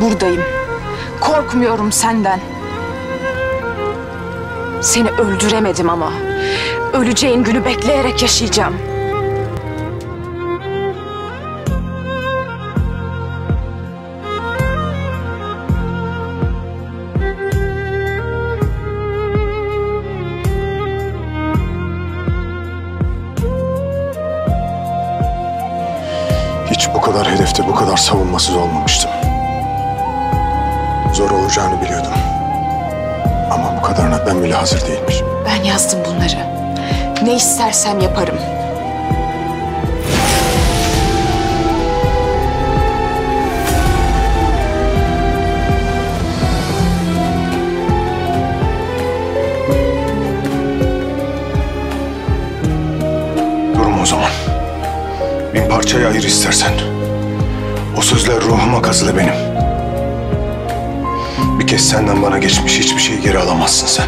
Buradayım. Korkmuyorum senden. Seni öldüremedim ama öleceğin günü bekleyerek yaşayacağım. Hiç bu kadar hedefte bu kadar savunmasız olmamıştım. Zor olacağını biliyordum. Ama bu kadarına ben bile hazır değilmişim. Ben yazdım bunları. Ne istersem yaparım. Durma o zaman. Bin parçaya ayır istersen. O sözler ruhuma kazılı benim. Bir kez senden bana geçmiş hiçbir şeyi geri alamazsın sen.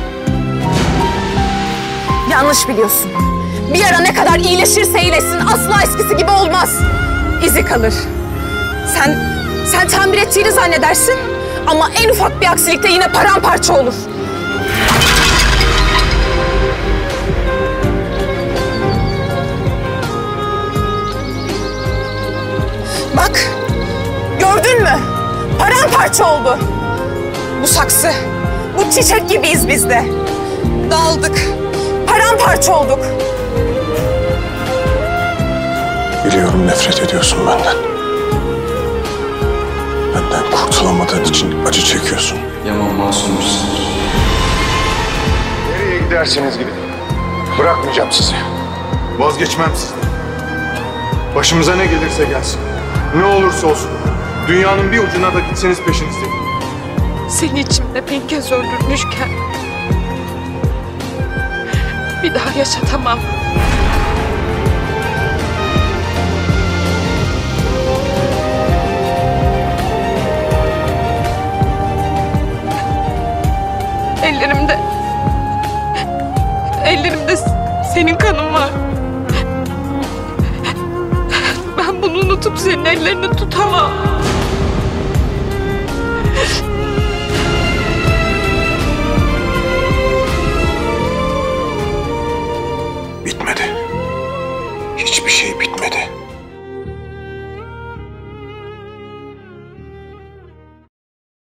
Yanlış biliyorsun. Bir ara ne kadar iyileşirse iyileşsin asla eskisi gibi olmaz. İzi kalır. Sen, sen tamir ettiğini zannedersin ama en ufak bir aksilikte yine paramparça olur. Bak, gördün mü? Paramparça oldu. Bu saksı, bu çiçek gibiyiz biz de. Daldık, paramparça olduk. Biliyorum nefret ediyorsun benden. Benden kurtulamadığın için acı çekiyorsun. Yaman masum bir sır. Nereye giderseniz gidin. Bırakmayacağım sizi. Vazgeçmem sizden. Başımıza ne gelirse gelsin. Ne olursa olsun. Dünyanın bir ucuna da gitseniz peşinizdeyim. Seni içimde bin kez öldürmüşken bir daha yaşatamam. Ellerimde ellerimde senin kanın var. Ben bunu unutup senin ellerini tutamam.